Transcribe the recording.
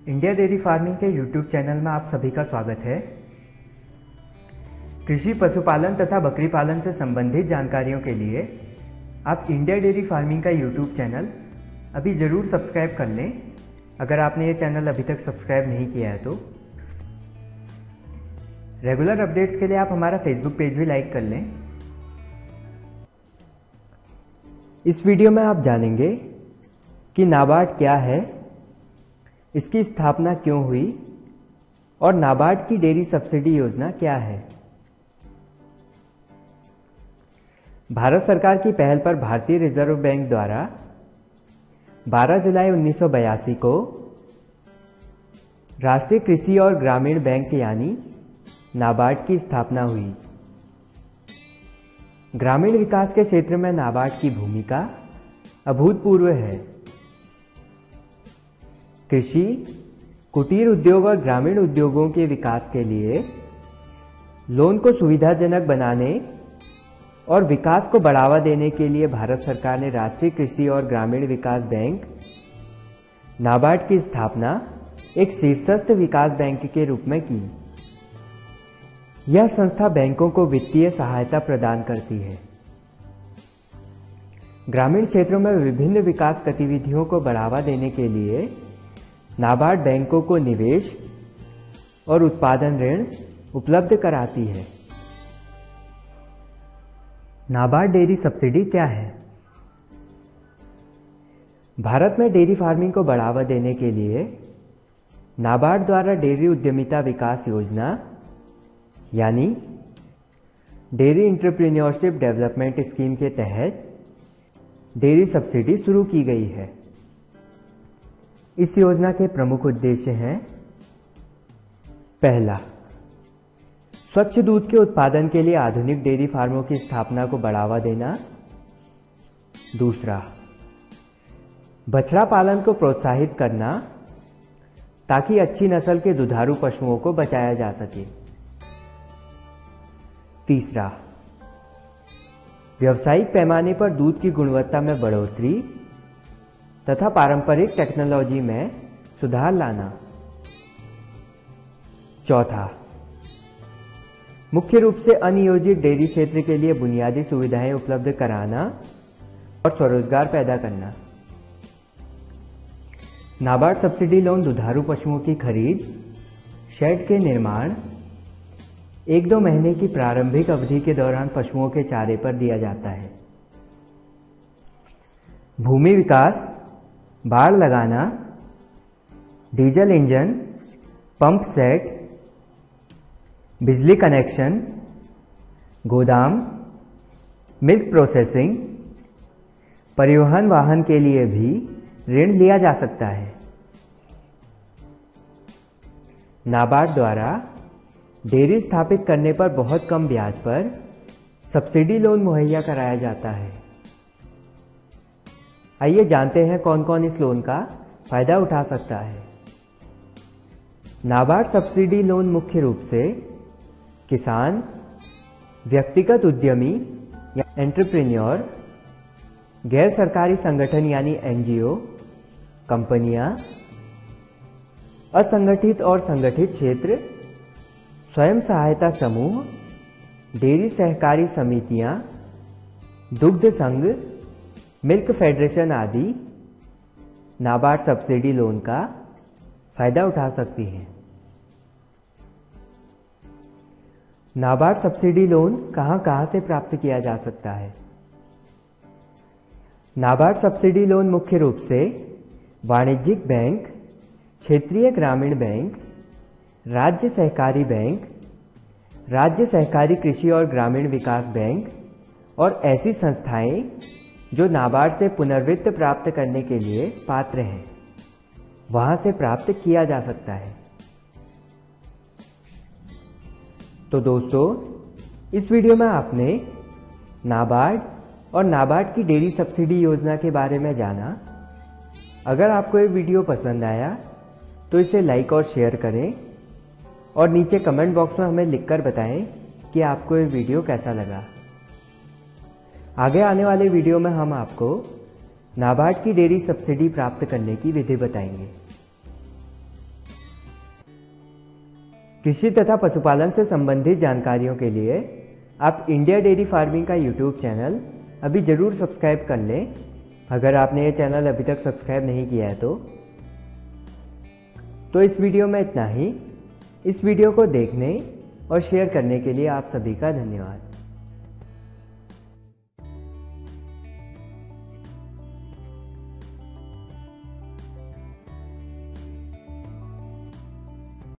India dairy farming के YouTube channel में आप सभी का स्वागत है। कृषि, पशुपालन तथा बकरी पालन से संबंधित जानकारियों के लिए आप इंडिया डेयरी फ़ार्मिंग का यूट्यूब चैनल अभी ज़रूर सब्सक्राइब कर लें। अगर आपने ये चैनल अभी तक सब्सक्राइब नहीं किया है तो रेगुलर अपडेट्स के लिए आप हमारा फेसबुक पेज भी लाइक कर लें। इस वीडियो में आप जानेंगे कि नाबार्ड क्या है इसकी स्थापना क्यों हुई? और नाबार्ड की डेयरी सब्सिडी योजना क्या है? भारत सरकार की पहल पर भारतीय रिज़र्व बैंक द्वारा 12 जुलाई 1982 को राष्ट्रीय कृषि और ग्रामीण बैंक यानी नाबार्ड की स्थापना हुई। ग्रामीण विकास के क्षेत्र में नाबार्ड की भूमिका अभूतपूर्व है। कृषि, कुटीर उद्योग और ग्रामीण उद्योगों के विकास के लिए लोन को सुविधाजनक बनाने और विकास को बढ़ावा देने के लिए भारत सरकार ने राष्ट्रीय कृषि और ग्रामीण विकास बैंक, नाबार्ड की स्थापना एक शीर्षस्थ विकास बैंक के रूप में की। यह संस्था बैंकों को वित्तीय सहायता प्रदान करती है। ग्रामीण क्षेत्रों में विभिन्न विकास गतिविधियों को बढ़ावा देने के लिए नाबार्ड बैंकों को निवेश और उत्पादन ऋण उपलब्ध कराती है। नाबार्ड डेयरी सब्सिडी क्या है? भारत में डेयरी फ़ार्मिंग को बढ़ावा देने के लिए नाबार्ड द्वारा डेयरी उद्यमिता विकास योजना, यानी डेयरी इंटरप्रीनियोरशिप डेवलपमेंट स्कीम के तहत डेयरी सब्सिडी शुरू की गई है। इस योजना के प्रमुख उद्देश्य हैं। पहला, स्वच्छ दूध के उत्पादन के लिए आधुनिक डेयरी फार्मों की स्थापना को बढ़ावा देना। दूसरा, बछड़ा पालन को प्रोत्साहित करना, ताकि अच्छी नस्ल के दुधारू पशुओं को बचाया जा सके। तीसरा, व्यवसायिक पैमाने पर दूध की गुणवत्ता में बढ़ोतरी तथा पारंपरिक टेक्नोलॉजी में सुधार लाना। चौथा, मुख्य रूप से अनियोजित डेयरी क्षेत्र के लिए बुनियादी सुविधाएँ उपलब्ध कराना और स्वरोजगार पैदा करना। नाबार्ड सब्सिडी लोन दुधारू पशुओं की खरीद, शेड के निर्माण, एक दो महीने की प्रारंभिक अवधि के दौरान पशुओं के चारे पर दिया जाता है। भूमि विकास बाढ़ लगाना, डीजल इंजन, पंप सेट, बिजली कनेक्शन, गोदाम, मिल्क प्रोसेसिंग, परिवहन वाहन के लिए भी ऋण लिया जा सकता है। नाबार्ड द्वारा डेयरी स्थापित करने पर बहुत कम ब्याज पर सब्सिडी लोन मुहैया कराया जाता है। आइए जानते हैं कौन कौन इस लोन का फ़ायदा उठा सकता है। नाबार्ड सब्सिडी लोन मुख्य रूप से किसान, व्यक्तिगत उद्यमी या एंटरप्रेन्योर गैर सरकारी संगठन यानी एनजीओ, कंपनियाँ, असंगठित और संगठित क्षेत्र, स्वयं सहायता समूह, डेयरी सहकारी समितियाँ, दुग्ध संघ मिल्क फेडरेशन आदि नाबार्ड सब्सिडी लोन का फ़ायदा उठा सकती हैं। नाबार्ड सब्सिडी लोन कहाँ कहाँ से प्राप्त किया जा सकता है? नाबार्ड सब्सिडी लोन मुख्य रूप से वाणिज्यिक बैंक, क्षेत्रीय ग्रामीण बैंक, राज्य सहकारी बैंक, राज्य सहकारी कृषि और ग्रामीण विकास बैंक और ऐसी संस्थाएँ जो नाबार्ड से पुनर्वित्त प्राप्त करने के लिए पात्र हैं। वहाँ से प्राप्त किया जा सकता है। तो दोस्तों, इस वीडियो में आपने नाबार्ड और नाबार्ड की डेयरी सब्सिडी योजना के बारे में जाना। अगर आपको ये वीडियो पसंद आया तो इसे लाइक और शेयर करें और नीचे कमेंट बॉक्स में हमें लिखकर बताएँ कि आपको ये वीडियो कैसा लगा। आगे आने वाले वीडियो में हम आपको नाबार्ड की डेयरी सब्सिडी प्राप्त करने की विधि बताएँगे। कृषि तथा पशुपालन से संबंधित जानकारियों के लिए आप इंडिया डेयरी फ़ार्मिंग का यूट्यूब चैनल अभी ज़रूर सब्सक्राइब कर लें। अगर आपने ये चैनल अभी तक सब्सक्राइब नहीं किया है तो। तो इस वीडियो में इतना ही। इस वीडियो को देखने और शेयर करने के लिए आप सभी का धन्यवाद।